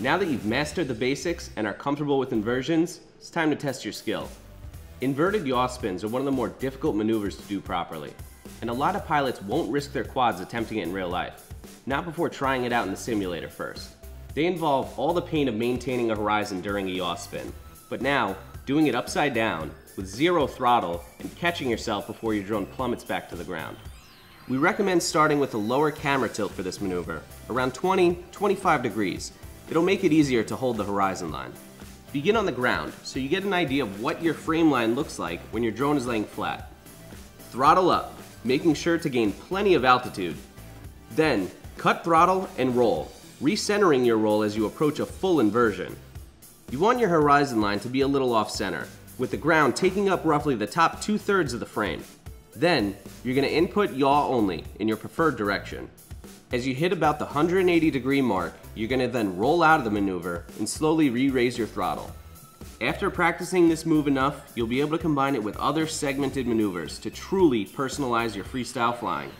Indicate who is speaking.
Speaker 1: Now that you've mastered the basics and are comfortable with inversions, it's time to test your skill. Inverted yaw spins are one of the more difficult maneuvers to do properly, and a lot of pilots won't risk their quads attempting it in real life, not before trying it out in the simulator first. They involve all the pain of maintaining a horizon during a yaw spin, but now, doing it upside down, with zero throttle, and catching yourself before your drone plummets back to the ground. We recommend starting with a lower camera tilt for this maneuver, around 20-25 degrees. It'll make it easier to hold the horizon line. Begin on the ground, so you get an idea of what your frame line looks like when your drone is laying flat. Throttle up, making sure to gain plenty of altitude. Then, cut throttle and roll, recentering your roll as you approach a full inversion. You want your horizon line to be a little off center, with the ground taking up roughly the top two thirds of the frame. Then, you're going to input yaw only in your preferred direction. As you hit about the 180 degree mark, you're going to then roll out of the maneuver and slowly re-raise your throttle. After practicing this move enough, you'll be able to combine it with other segmented maneuvers to truly personalize your freestyle flying.